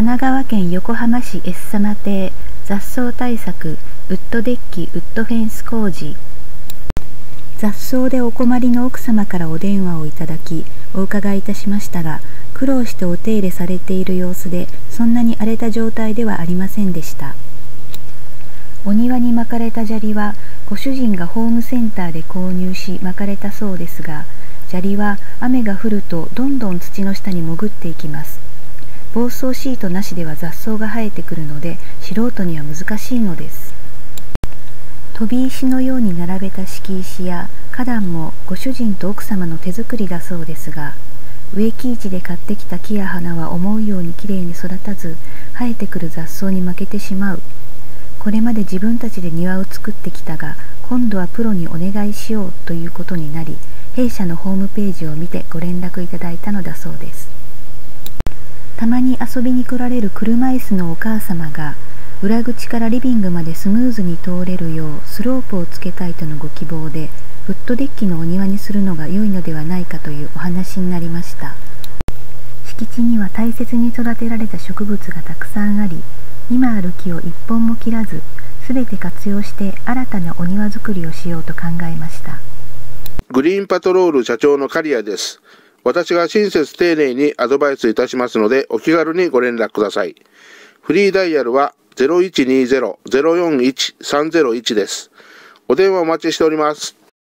神奈川県横浜市 S 様邸雑草対策ウッドデッキウッドフェンス工事。雑草でお困りの奥様からお電話をいただきお伺いいたしましたが苦労してお手入れされている様子でそんなに荒れた状態ではありませんでした。お庭に巻かれた砂利はご主人がホームセンターで購入し巻かれたそうですが砂利は雨が降るとどんどん土の下に潜っていきます。防草シートなしでは雑草が生えてくるので素人には難しいのです。飛び石のように並べた敷石や花壇もご主人と奥様の手作りだそうですが植木市で買ってきた木や花は思うようにきれいに育たず生えてくる雑草に負けてしまう。これまで自分たちで庭を作ってきたが今度はプロにお願いしようということになり弊社のホームページを見てご連絡いただいたのだそうです。遊びに来られる車椅子のお母様が裏口からリビングまでスムーズに通れるようスロープをつけたいとのご希望でウッドデッキのお庭にするのが良いのではないかというお話になりました。敷地には大切に育てられた植物がたくさんあり今ある木を一本も切らず全て活用して新たなお庭作りをしようと考えました。グリーンパトロール社長の刈谷です。私が親切丁寧にアドバイスいたしますのでお気軽にご連絡ください。フリーダイヤルは0120-041-301です。お電話お待ちしております。